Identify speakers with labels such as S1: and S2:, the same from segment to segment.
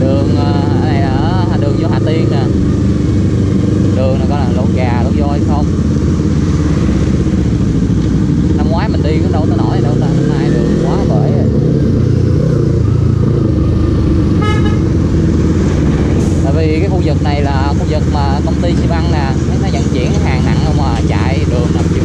S1: đường ờ, này ở đường vô Hà Tiên nè. Đường này có là lỗ gà lỗ voi không? Năm ngoái mình đi cũng đâu tới nổi đâu ta hôm nay đường quá bởi tại vì cái khu vực này là khu vực mà công ty xi măng nè, nó vận chuyển hàng nặng không mà chạy đường nằm chưa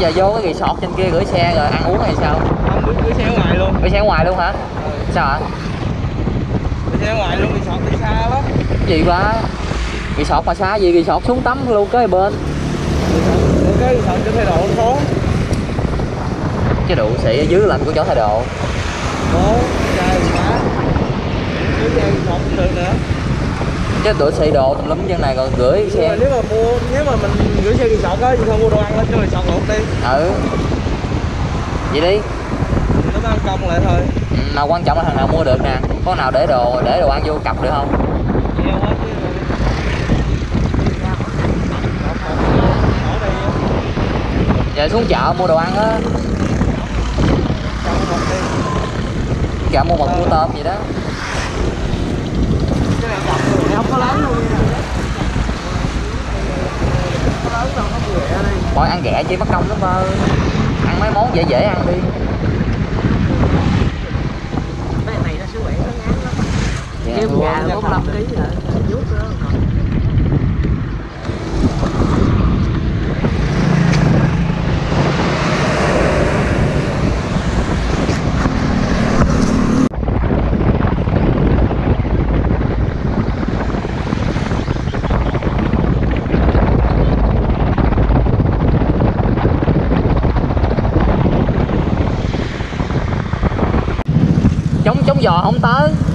S1: rồi giờ vô cái resort trên kia gửi xe rồi ăn uống hay sao?
S2: Không gửi, gửi xe ở ngoài luôn.
S1: Gửi xe ở ngoài luôn hả? Sao hả
S2: gửi xe ở ngoài luôn resort đi xa lắm.
S1: Gì quá. Resort mà xa gì resort xuống tắm luôn kế bên.
S2: Cái resort cho thay đồ phố
S1: chứ đủ sĩ ở dưới lạnh của chó thay đồ
S2: phố trai quá. Xe resort cũng được nữa
S1: chứ đủ sĩ đồ tùm lum chân này còn gửi xe.
S2: Nếu mà mua nếu mà mình gửi xe resort á thì thôi mua đồ ăn lên cho resort luôn đi.
S1: Ừ. Vậy đi.
S2: Nó ăn công lại thôi.
S1: Ừ, mà quan trọng là thằng nào mua được nè. Có nào để đồ để đồ ăn vô cặp được không? Giờ xuống chợ mua đồ ăn á. Chợ mua một mua tôm gì đó
S2: cái này chọc người không có lớn luôn
S1: Thôi ăn ghẹ chứ mất công lắm ba ăn mấy món dễ dễ ăn đi. Mấy này nó sứ quậy nó ngán lắm. Dạ, Kêu thua.
S2: gà 45 kg rồi Vuốt đó còn
S1: chống chống giò không tới.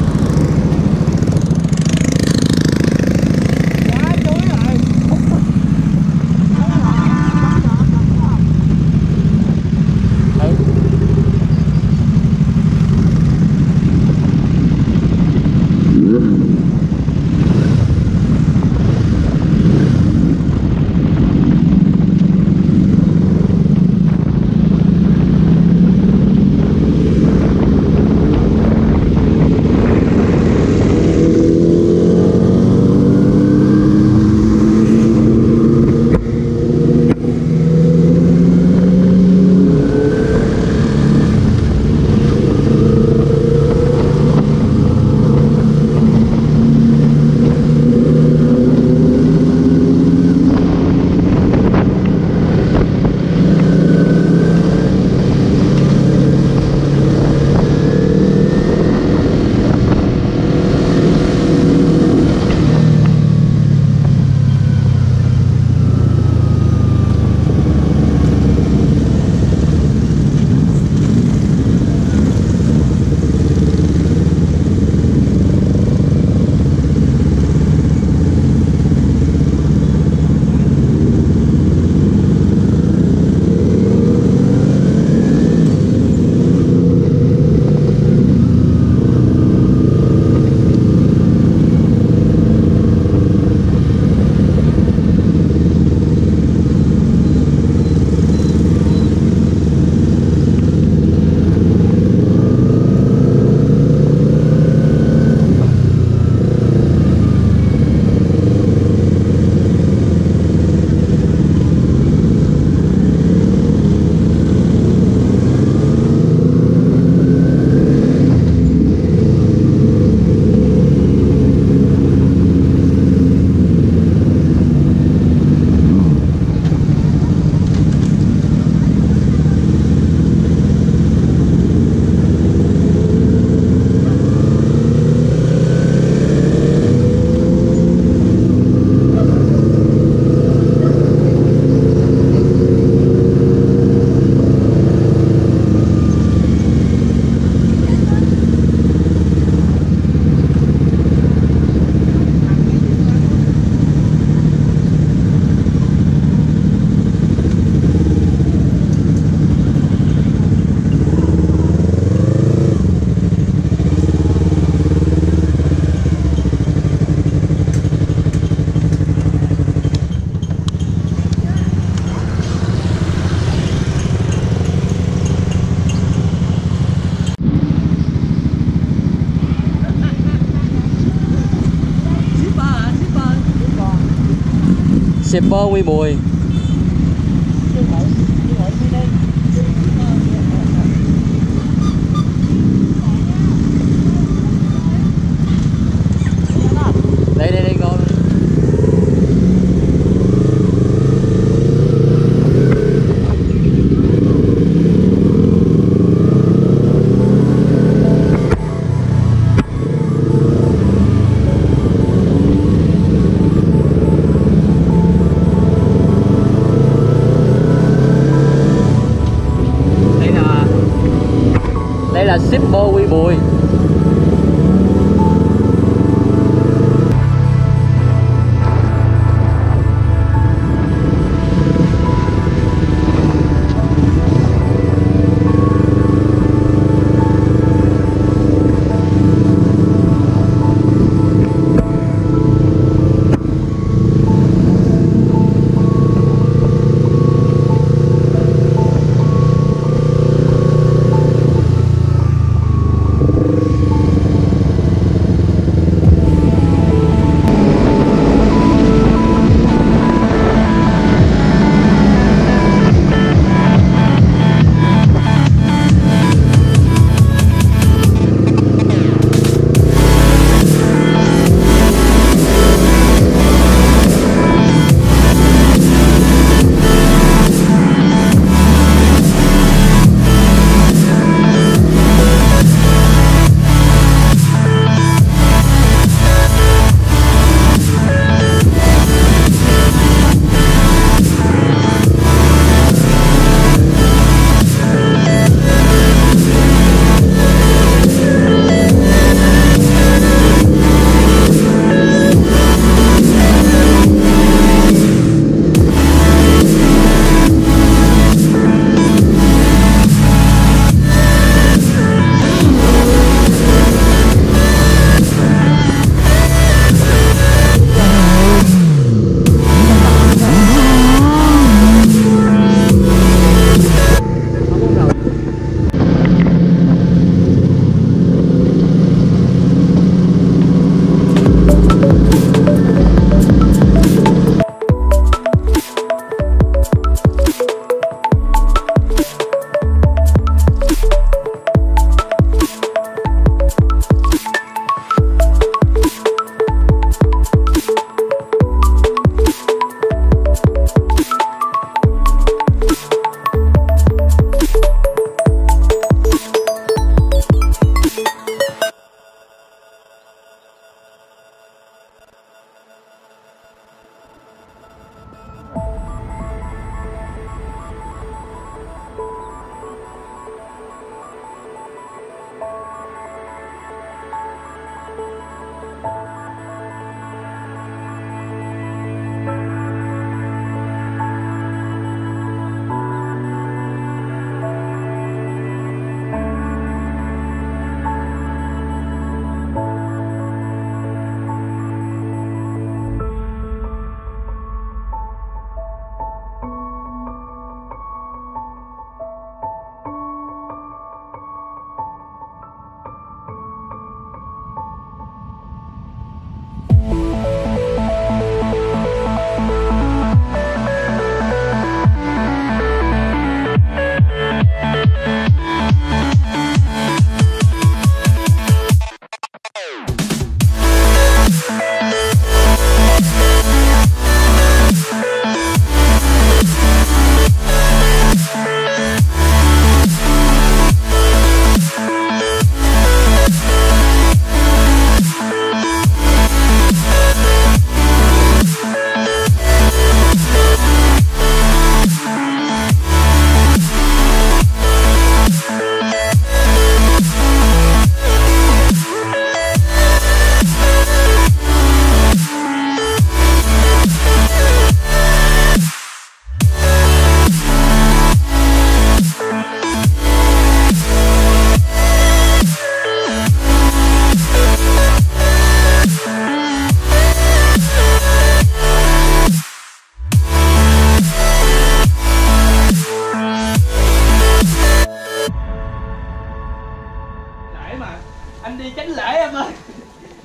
S1: Shipper Quy Bùi đây Lambo quy bùi
S2: anh đi tránh lễ em ơi.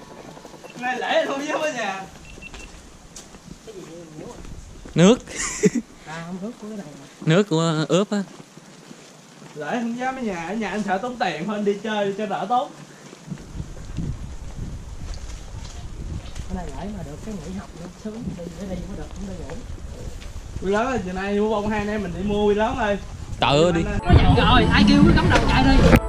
S2: Nay lễ không dám ở nhà.
S1: Nước. À
S3: không hút của cái này mà.
S1: Nước của ướp á.
S2: Lễ không dám ở nhà ở nhà anh sợ tốn tiền thôi anh đi chơi cho đỡ tốn.
S3: Này lại mà được cái nghỉ học nó sướng đi để đi mới được đi ngủ
S2: Quy lớn ơi, chiều nay mua bông hai anh em mình đi mua quy lớn ơi.
S1: Trời ơi đi.
S2: Có
S3: rồi ai kêu cứ cắm đầu chạy đi